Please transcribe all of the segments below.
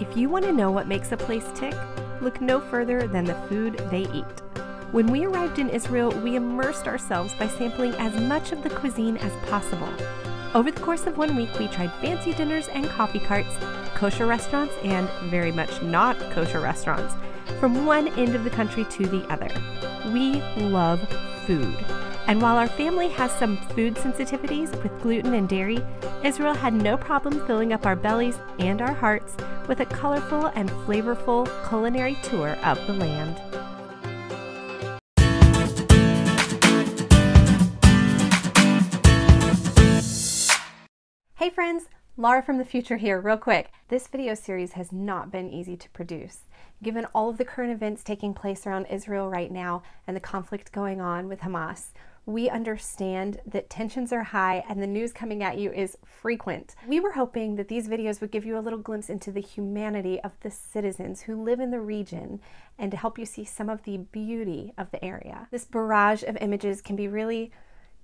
If you want to know what makes a place tick, look no further than the food they eat. When we arrived in Israel, we immersed ourselves by sampling as much of the cuisine as possible. Over the course of one week, we tried fancy dinners and coffee carts, kosher restaurants, and very much not kosher restaurants, from one end of the country to the other. We love food. And while our family has some food sensitivities with gluten and dairy, Israel had no problem filling up our bellies and our hearts with a colorful and flavorful culinary tour of the land. Hey friends, Laura from the future here, real quick. This video series has not been easy to produce. Given all of the current events taking place around Israel right now and the conflict going on with Hamas, we understand that tensions are high and the news coming at you is frequent. We were hoping that these videos would give you a little glimpse into the humanity of the citizens who live in the region and to help you see some of the beauty of the area. This barrage of images can be really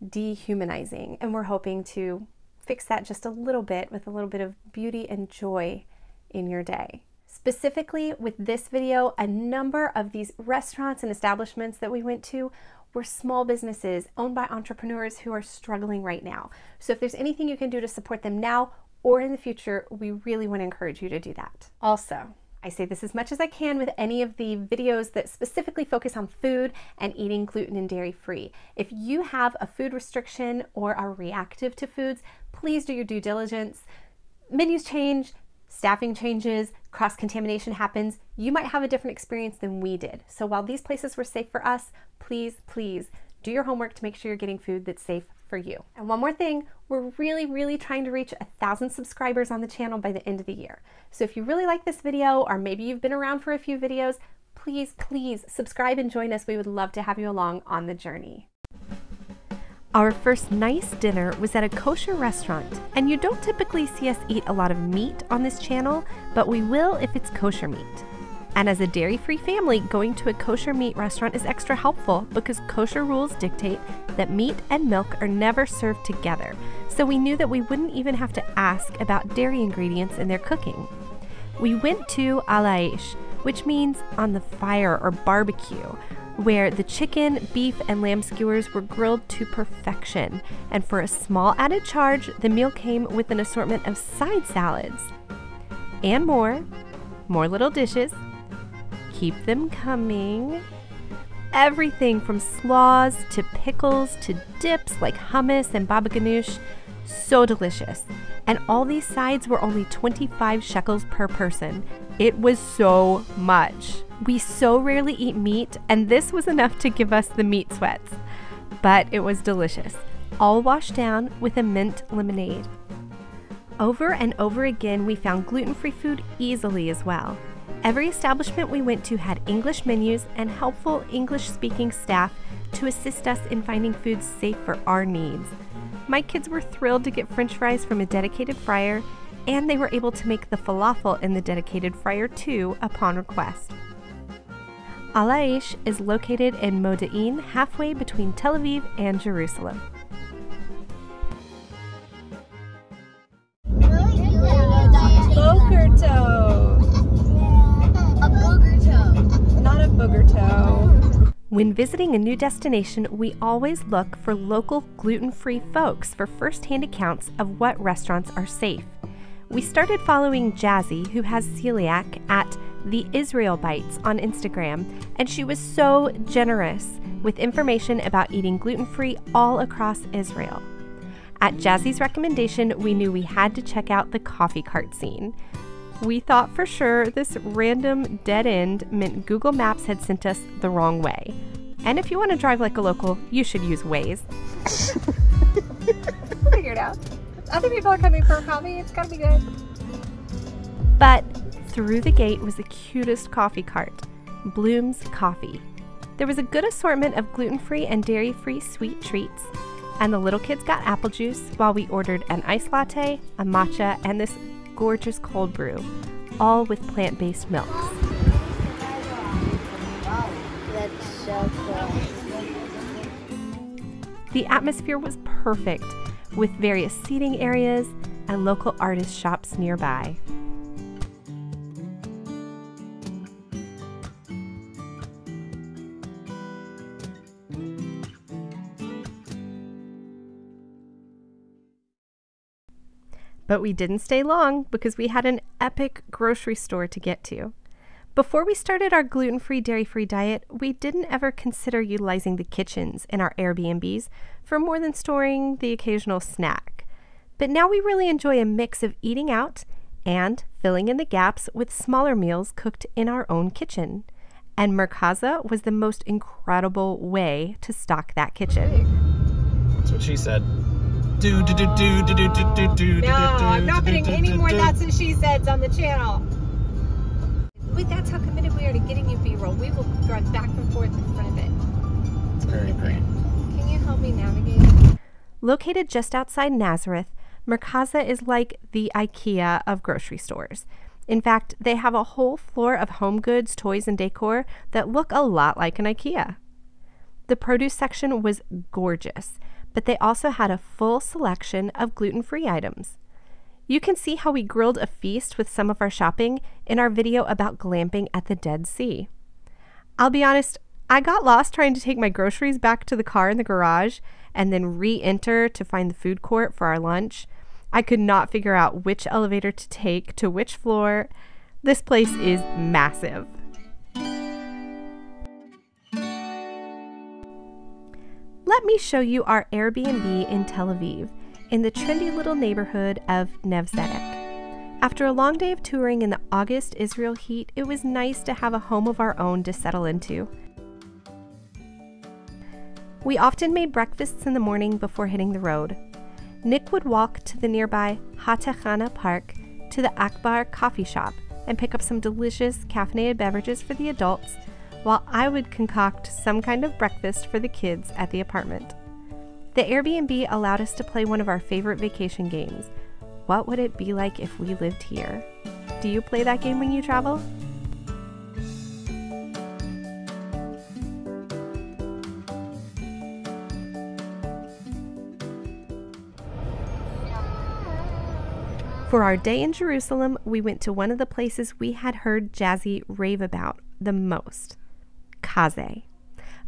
dehumanizing, and we're hoping to fix that just a little bit with a little bit of beauty and joy in your day. Specifically, with this video, a number of these restaurants and establishments that we went to were small businesses owned by entrepreneurs who are struggling right now. So, if there's anything you can do to support them now or in the future, we really want to encourage you to do that. Also, I say this as much as I can with any of the videos that specifically focus on food and eating gluten and dairy free. If you have a food restriction or are reactive to foods, please do your due diligence. Menus change, staffing changes, cross contamination happens. You might have a different experience than we did. So while these places were safe for us, please, please do your homework to make sure you're getting food that's safe for you. And one more thing, we're really, really trying to reach a thousand subscribers on the channel by the end of the year. So if you really like this video, or maybe you've been around for a few videos, please, please subscribe and join us. We would love to have you along on the journey. Our first nice dinner was at a kosher restaurant, and you don't typically see us eat a lot of meat on this channel, but we will if it's kosher meat. And as a dairy free family, going to a kosher meat restaurant is extra helpful because kosher rules dictate that meat and milk are never served together, so we knew that we wouldn't even have to ask about dairy ingredients in their cooking. We went to Ala'esh, which means on the fire or barbecue, where the chicken, beef, and lamb skewers were grilled to perfection. And for a small added charge, the meal came with an assortment of side salads. And more, more little dishes. Keep them coming. Everything from slaws to pickles to dips like hummus and baba ganoush. So delicious. And all these sides were only 25 shekels per person. It was so much. We so rarely eat meat, and this was enough to give us the meat sweats. But it was delicious, all washed down with a mint lemonade. Over and over again, we found gluten free food easily as well. Every establishment we went to had English menus and helpful English speaking staff to assist us in finding foods safe for our needs. My kids were thrilled to get french fries from a dedicated fryer, and they were able to make the falafel in the dedicated fryer too upon request. Ala'esh is located in Modi'in, halfway between Tel Aviv and Jerusalem. Toe. A booger toe. Not a booger toe. When visiting a new destination, we always look for local gluten free folks for first hand accounts of what restaurants are safe. We started following Jazzy, who has celiac, at the Israel Bites on Instagram, and she was so generous with information about eating gluten free all across Israel. At Jazzy's recommendation, we knew we had to check out the coffee cart scene. We thought for sure this random dead end meant Google Maps had sent us the wrong way. And if you want to drive like a local, you should use Waze. Figure it out. Other people are coming for a coffee, it's gotta be good. But through the gate was the cutest coffee cart Bloom's Coffee. There was a good assortment of gluten free and dairy free sweet treats, and the little kids got apple juice while we ordered an iced latte, a matcha, and this gorgeous cold brew, all with plant based milks. That's so cool. The atmosphere was perfect, with various seating areas and local artist shops nearby. But we didn't stay long because we had an epic grocery store to get to. Before we started our gluten free, dairy free diet, we didn't ever consider utilizing the kitchens in our Airbnbs for more than storing the occasional snack. But now we really enjoy a mix of eating out and filling in the gaps with smaller meals cooked in our own kitchen. And Merkaza was the most incredible way to stock that kitchen. That's what she said. Do do do do do do do do do. No, I'm not putting any more that's what she said on the channel. Wait, that's how committed we are to getting you B-roll. We will drive back and forth in front of it. It's very green. Can you help me navigate? Located just outside Nazareth, Merkaza is like the IKEA of grocery stores. In fact, they have a whole floor of home goods, toys, and decor that look a lot like an IKEA. The produce section was gorgeous, but they also had a full selection of gluten free items. You can see how we grilled a feast with some of our shopping in our video about glamping at the Dead Sea. I'll be honest, I got lost trying to take my groceries back to the car in the garage and then re enter to find the food court for our lunch. I could not figure out which elevator to take to which floor. This place is massive. Let me show you our Airbnb in Tel Aviv in the trendy little neighborhood of Neve Tzedek. After a long day of touring in the August Israel heat, it was nice to have a home of our own to settle into. We often made breakfasts in the morning before hitting the road. Nick would walk to the nearby Hatechana Park to the Akbar coffee shop and pick up some delicious caffeinated beverages for the adults, while I would concoct some kind of breakfast for the kids at the apartment. The Airbnb allowed us to play one of our favorite vacation games. What would it be like if we lived here? Do you play that game when you travel? For our day in Jerusalem, we went to one of the places we had heard Jazzy rave about the most Kazze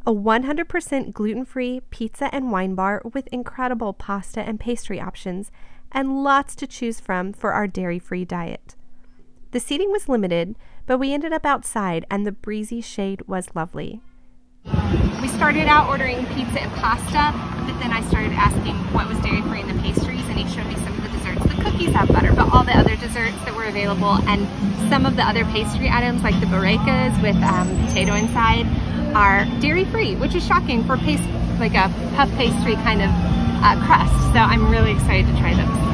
a 100% gluten free pizza and wine bar with incredible pasta and pastry options, and lots to choose from for our dairy free diet. The seating was limited, but we ended up outside and the breezy shade was lovely. We started out ordering pizza and pasta, but then I started asking what was dairy free in the pastries, and he showed me some of the desserts. The cookies have butter, but all the other desserts that were available, and some of the other pastry items like the burekas with um, potato inside, are dairy free, which is shocking for paste, like a puff pastry kind of uh, crust. So I'm really excited to try those.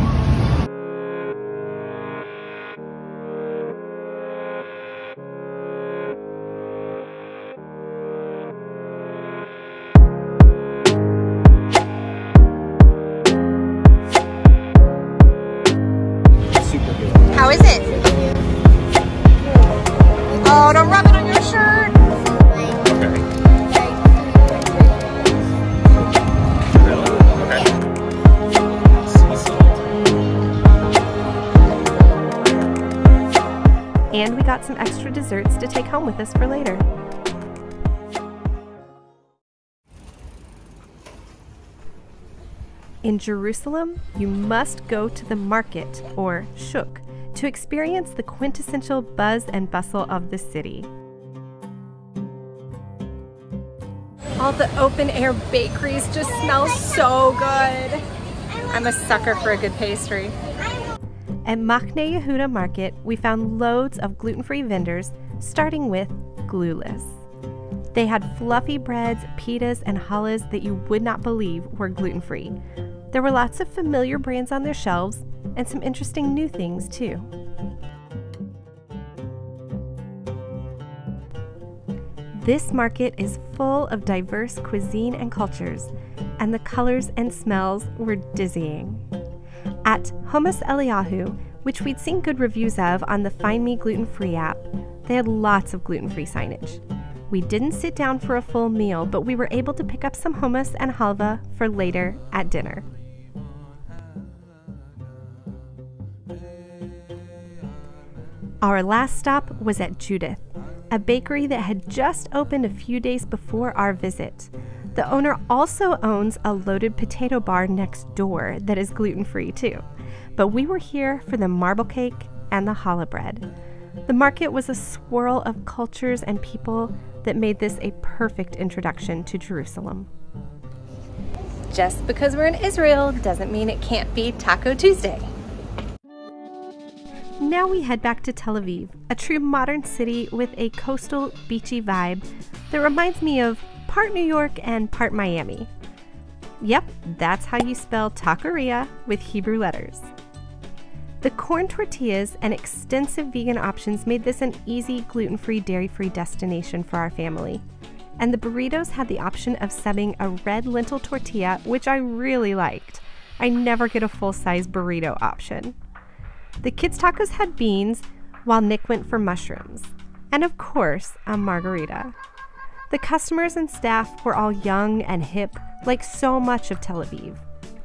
And we got some extra desserts to take home with us for later. In Jerusalem, you must go to the market, or shuk, to experience the quintessential buzz and bustle of the city. All the open air bakeries just smell so good. I'm a sucker for a good pastry. At Mahane Yehuda Market, we found loads of gluten free vendors, starting with Gluless. They had fluffy breads, pitas, and challahs that you would not believe were gluten free. There were lots of familiar brands on their shelves and some interesting new things too. This market is full of diverse cuisine and cultures, and the colors and smells were dizzying. At Hummus Eliyahu, which we'd seen good reviews of on the Find Me Gluten Free app, they had lots of gluten free signage. We didn't sit down for a full meal, but we were able to pick up some hummus and halva for later at dinner. Our last stop was at Judith, a bakery that had just opened a few days before our visit. The owner also owns a loaded potato bar next door that is gluten free too. but we were here for the marble cake and the challah bread. The market was a swirl of cultures and people that made this a perfect introduction to Jerusalem. Just because we're in Israel doesn't mean it can't be Taco Tuesday. Now we head back to Tel Aviv, a true modern city with a coastal, beachy vibe that reminds me of part New York and part Miami. Yep, that's how you spell taqueria with Hebrew letters. The corn tortillas and extensive vegan options made this an easy gluten free, dairy free destination for our family. And the burritos had the option of subbing a red lentil tortilla, which I really liked. I never get a full size burrito option. The kids' tacos had beans, while Nick went for mushrooms. And of course, a margarita. The customers and staff were all young and hip, like so much of Tel Aviv.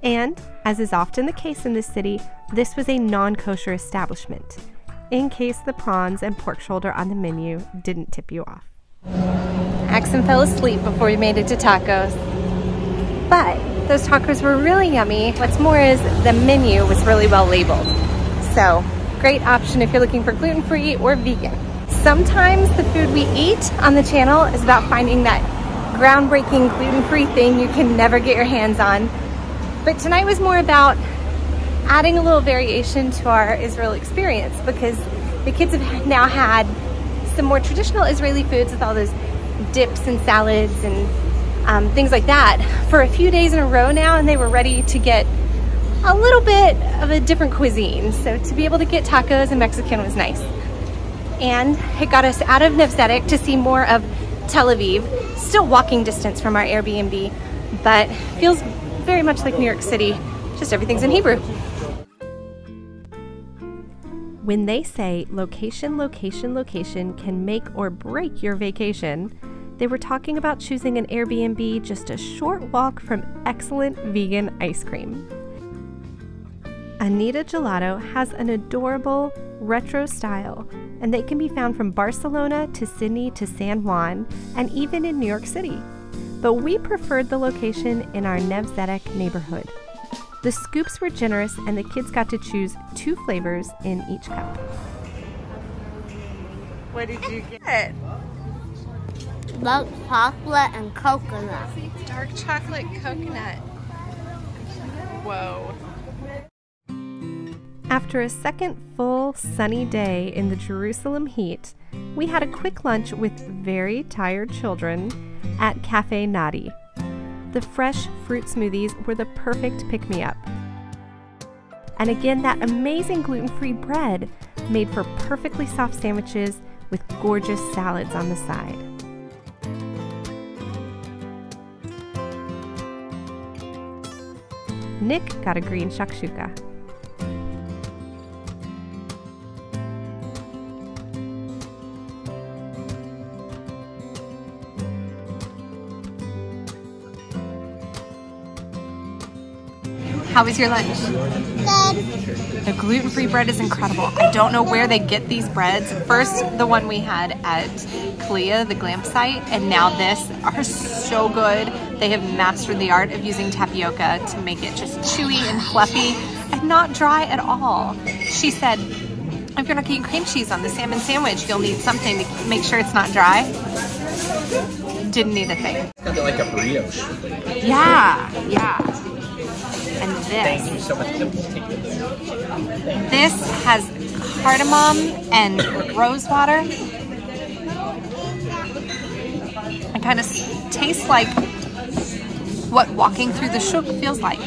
And, as is often the case in this city, this was a non kosher establishment, in case the prawns and pork shoulder on the menu didn't tip you off. Axon fell asleep before we made it to tacos. But those tacos were really yummy. What's more is the menu was really well labeled. So, great option if you're looking for gluten free or vegan. Sometimes the food we eat on the channel is about finding that groundbreaking gluten free thing you can never get your hands on but tonight was more about adding a little variation to our Israel experience because the kids have now had some more traditional Israeli foods with all those dips and salads and um, things like that for a few days in a row now and they were ready to get a little bit of a different cuisine. So to be able to get tacos and Mexican was nice. And it got us out of Neve to see more of Tel Aviv, still walking distance from our Airbnb, but feels very much like New York City, just everything's in Hebrew. When they say location, location, location can make or break your vacation, they were talking about choosing an Airbnb just a short walk from excellent vegan ice cream. Anita Gelato has an adorable retro style, and they can be found from Barcelona to Sydney to San Juan, and even in New York City but we preferred the location in our Neve Tzedek neighborhood. The scoops were generous and the kids got to choose two flavors in each cup. What did you get? Dark chocolate and coconut. Dark chocolate coconut. Whoa. After a second full sunny day in the Jerusalem heat, we had a quick lunch with very tired children at Cafe Nadi. The fresh fruit smoothies were the perfect pick me up. And again, that amazing gluten free bread made for perfectly soft sandwiches with gorgeous salads on the side. Nick got a green shakshuka. How was your lunch? Good. The gluten-free bread is incredible. I don't know where they get these breads. First, the one we had at Kalia, the glam site, and now this are so good. They have mastered the art of using tapioca to make it just chewy and fluffy and not dry at all. She said, if you're not getting cream cheese on the salmon sandwich, you'll need something to make sure it's not dry. Didn't need a thing. It's kind of like a brioche. Yeah, yeah. And this. Thank you so much. This has cardamom and rose water. It kind of tastes like what walking through the shuk feels like.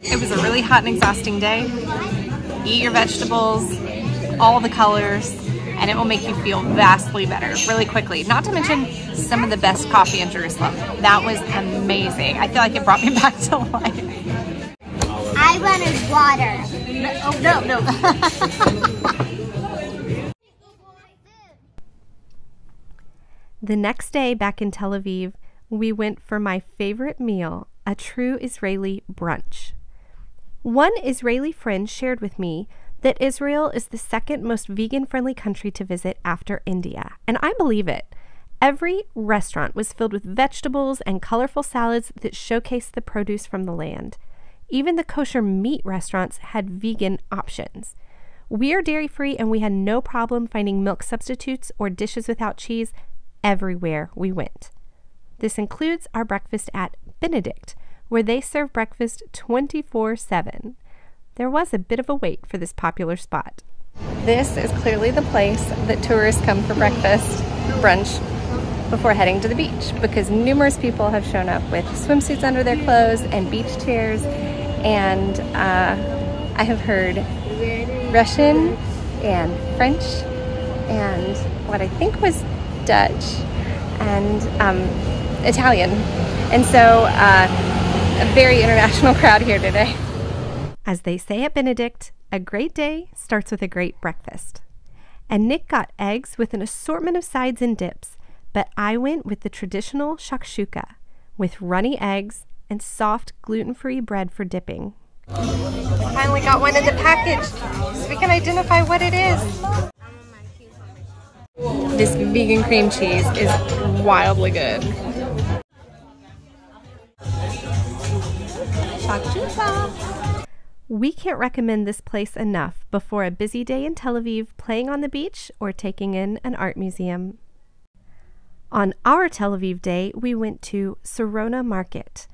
It was a really hot and exhausting day. Eat your vegetables, all the colors, and it will make you feel vastly better really quickly. Not to mention some of the best coffee in Jerusalem. That was amazing. I feel like it brought me back to life. I wanted water. Oh, no, no. The next day back in Tel Aviv, we went for my favorite meal, a true Israeli brunch. One Israeli friend shared with me that Israel is the second most vegan friendly country to visit after India, and I believe it. Every restaurant was filled with vegetables and colorful salads that showcased the produce from the land. Even the kosher meat restaurants had vegan options. We are dairy free and we had no problem finding milk substitutes or dishes without cheese everywhere we went. This includes our breakfast at Benedict, where they serve breakfast 24 7. There was a bit of a wait for this popular spot. This is clearly the place that tourists come for breakfast, brunch, before heading to the beach because numerous people have shown up with swimsuits under their clothes and beach chairs. And uh, I have heard Russian and French and what I think was Dutch and um, Italian. And so, uh, a very international crowd here today. As they say at Benedict, a great day starts with a great breakfast. And Nick got eggs with an assortment of sides and dips, but I went with the traditional shakshuka with runny eggs and soft gluten free bread for dipping. I Finally got one in the package so we can identify what it is. This vegan cream cheese is wildly good. Shakshuka. We can't recommend this place enough before a busy day in Tel Aviv playing on the beach or taking in an art museum. On our Tel Aviv day, we went to Sarona Market,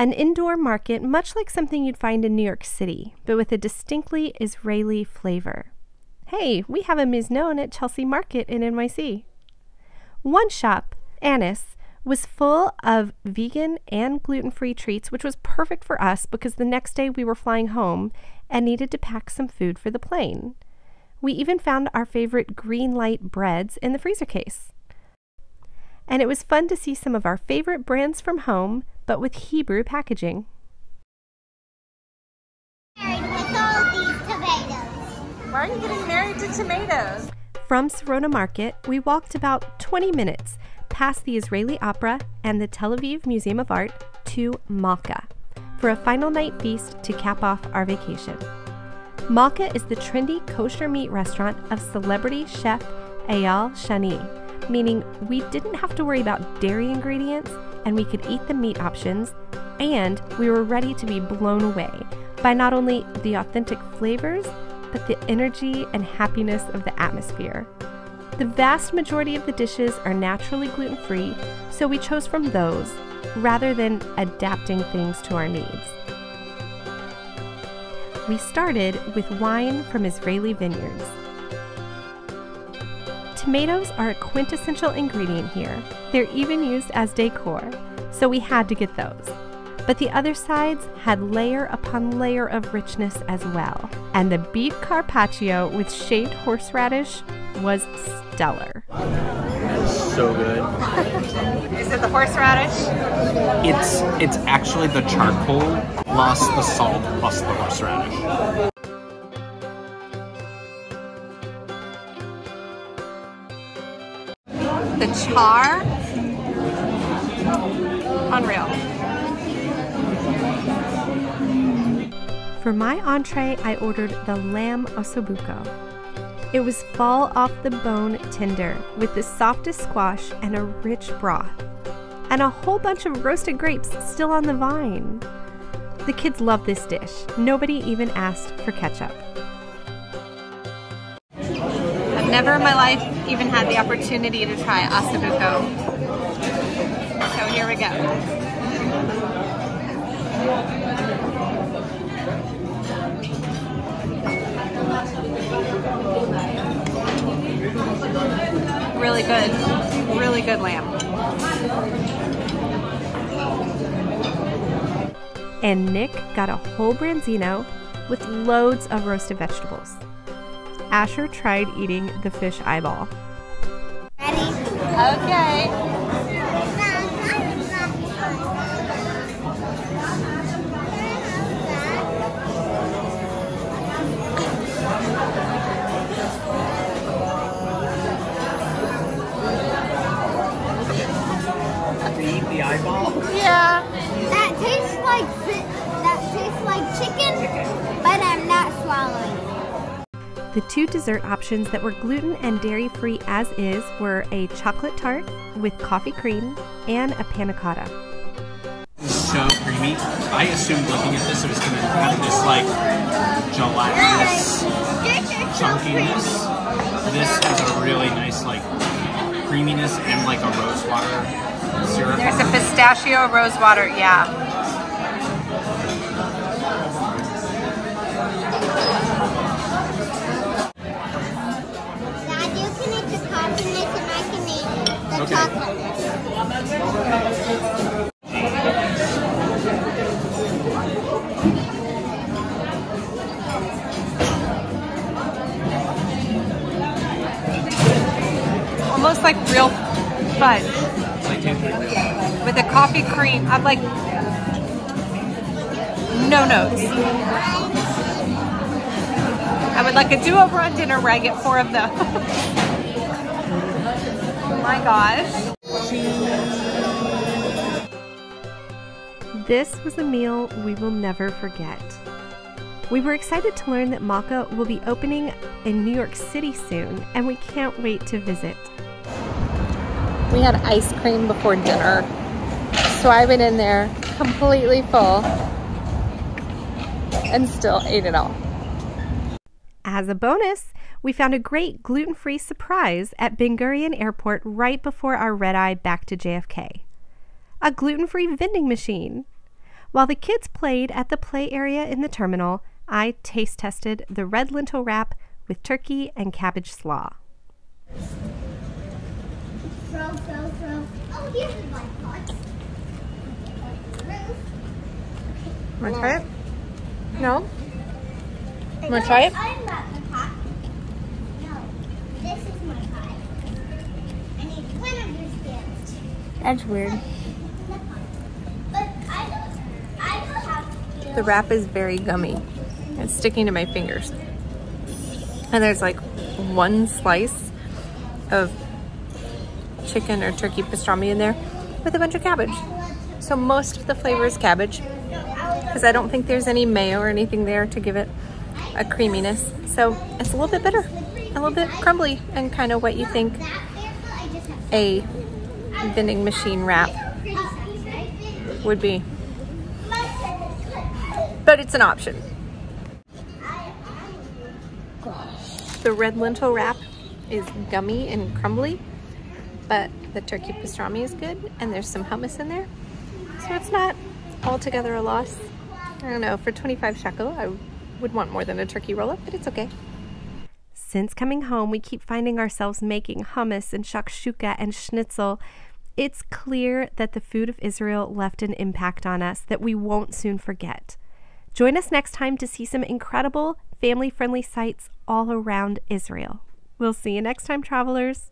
an indoor market much like something you'd find in New York City, but with a distinctly Israeli flavor. Hey, we have a Miznon at Chelsea Market in NYC. One shop, Annis, was full of vegan and gluten free treats, which was perfect for us because the next day we were flying home and needed to pack some food for the plane. We even found our favorite green light breads in the freezer case. And it was fun to see some of our favorite brands from home, but with Hebrew packaging. With all these tomatoes. Why are you getting married to tomatoes? From Sarona Market, we walked about 20 minutes past the Israeli Opera and the Tel Aviv Museum of Art to Malka for a final night feast to cap off our vacation. Malka is the trendy kosher meat restaurant of celebrity chef Eyal Shani, meaning we didn't have to worry about dairy ingredients and we could eat the meat options, and we were ready to be blown away by not only the authentic flavors, but the energy and happiness of the atmosphere. The vast majority of the dishes are naturally gluten free, so we chose from those rather than adapting things to our needs. We started with wine from Israeli vineyards. Tomatoes are a quintessential ingredient here. They're even used as decor, so we had to get those. But the other sides had layer upon layer of richness as well. And the beef carpaccio with shaved horseradish was stellar. So good. Is it the horseradish? It's it's actually the charcoal plus the salt plus the horseradish. Char? Unreal. For my entree, I ordered the lamb osso buco. It was fall off the bone tender with the softest squash and a rich broth, and a whole bunch of roasted grapes still on the vine. The kids love this dish. Nobody even asked for ketchup. Never in my life even had the opportunity to try asabuco. So here we go. Really good. Really good lamb. And Nick got a whole branzino with loads of roasted vegetables. Asher tried eating the fish eyeball. Ready? Okay. Dessert options that were gluten and dairy free as is were a chocolate tart with coffee cream and a panna cotta. So creamy. creamy. I assumed looking at this it was going to have this like gelatinous chunkiness. This has a really nice like creaminess and like a rose water syrup. There's a pistachio rose water, yeah. Coffee. I'm like, no notes. I would like a do-over on dinner where I get four of those. oh my gosh. This was a meal we will never forget. We were excited to learn that Malka will be opening in New York City soon, and we can't wait to visit. We had ice cream before dinner. So I went in there completely full and still ate it all. As a bonus, we found a great gluten free surprise at Ben Gurion Airport right before our red eye back to JFK a gluten free vending machine. While the kids played at the play area in the terminal, I taste tested the red lentil wrap with turkey and cabbage slaw. Throw, throw, throw. Oh, here's the one Want to try it? No? Wanna try it? I'm not the pot. No, this is my pot. I need one understands. That's weird. But I don't, I don't have to. The wrap is very gummy. It's sticking to my fingers. And there's like one slice of chicken or turkey pastrami in there with a bunch of cabbage. So most of the flavor is cabbage because I don't think there's any mayo or anything there to give it a creaminess. So it's a little bit bitter, a little bit crumbly and kind of what you think a vending machine wrap would be. But it's an option. The red lentil wrap is gummy and crumbly, but the turkey pastrami is good and there's some hummus in there. So it's not altogether a loss. I don't know, for 25 shekel, I would want more than a turkey roll-up, but it's okay. Since coming home, we keep finding ourselves making hummus and shakshuka and schnitzel. It's clear that the food of Israel left an impact on us that we won't soon forget. Join us next time to see some incredible family friendly sites all around Israel. We'll see you next time, travelers.